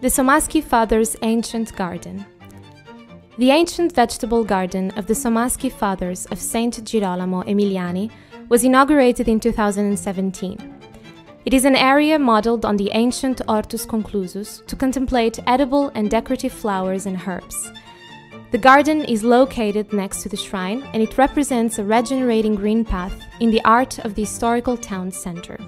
The Somaschi Fathers' Ancient Garden. The ancient vegetable garden of the Somaschi Fathers of Saint Girolamo Emiliani was inaugurated in 2017. It is an area modeled on the ancient Hortus Conclusus to contemplate edible and decorative flowers and herbs. The garden is located next to the shrine and it represents a regenerating green path in the art of the historical town center.